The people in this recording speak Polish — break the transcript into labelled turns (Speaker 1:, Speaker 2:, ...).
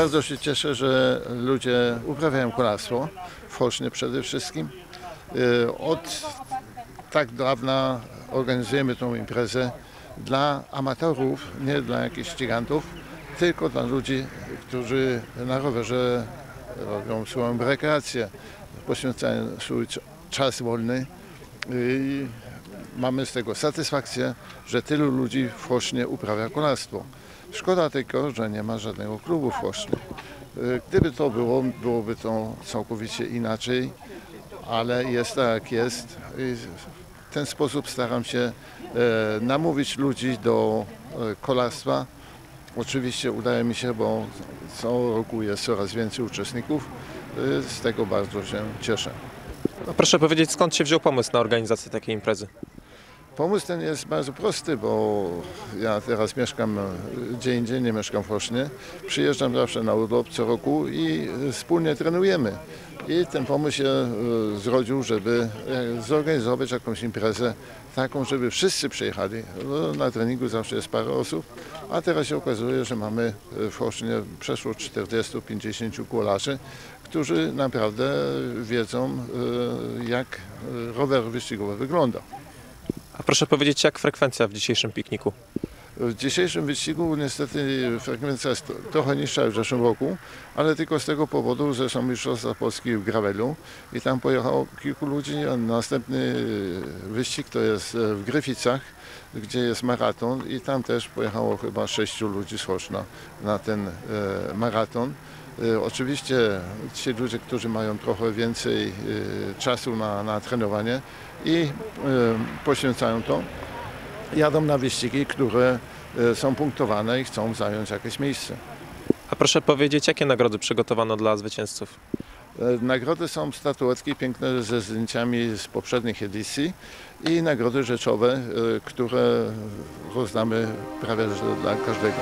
Speaker 1: Bardzo się cieszę, że ludzie uprawiają kolarstwo w Chosznie przede wszystkim. Y, Od tak dawna organizujemy tą imprezę dla amatorów, nie dla jakichś gigantów, tylko dla ludzi, którzy na rowerze robią swoją rekreację, poświęcają swój cz- czas wolny i mamy z tego satysfakcję, że tylu ludzi w Chosznie uprawia kolarstwo. Szkoda tylko, że nie ma żadnego klubu w Chosznie. Y, Gdyby to było, byłoby to całkowicie inaczej, ale jest tak jak jest. W ten sposób staram się e, namówić ludzi do e, kolarstwa. Oczywiście udaje mi się, bo co roku jest coraz więcej uczestników. E, Z tego bardzo się cieszę.
Speaker 2: No proszę powiedzieć, skąd się wziął pomysł na organizację takiej imprezy?
Speaker 1: Pomysł ten jest bardzo prosty, bo ja teraz mieszkam gdzie indziej, nie mieszkam w Chosznie. Przyjeżdżam zawsze na urlop co roku i wspólnie trenujemy. I ten pomysł się e, zrodził, żeby e, zorganizować jakąś imprezę taką, żeby wszyscy przyjechali. No, Na treningu zawsze jest parę osób, a teraz się okazuje, że mamy e, w Chosznie przeszło 40-50 kolarzy, którzy naprawdę wiedzą, jak rower wyścigowy wygląda.
Speaker 2: A proszę powiedzieć, jak frekwencja w dzisiejszym pikniku?
Speaker 1: W dzisiejszym wyścigu niestety frekwencja jest trochę niższa niż w zeszłym roku, ale tylko z tego powodu, że są Mistrzostwa Polski w gravelu i tam pojechało kilku ludzi, a następny wyścig to jest w Gryficach, gdzie jest maraton i tam też pojechało chyba sześciu ludzi z Choszna na ten e, maraton. E, Oczywiście ci ludzie, którzy mają trochę więcej e, czasu na, na trenowanie i e, poświęcają to, jadą na wyścigi, które są punktowane i chcą zająć jakieś miejsce.
Speaker 2: A proszę powiedzieć, jakie nagrody przygotowano dla zwycięzców?
Speaker 1: Nagrody są statuetki piękne ze zdjęciami z poprzednich edycji i nagrody rzeczowe, które rozdamy prawie dla każdego.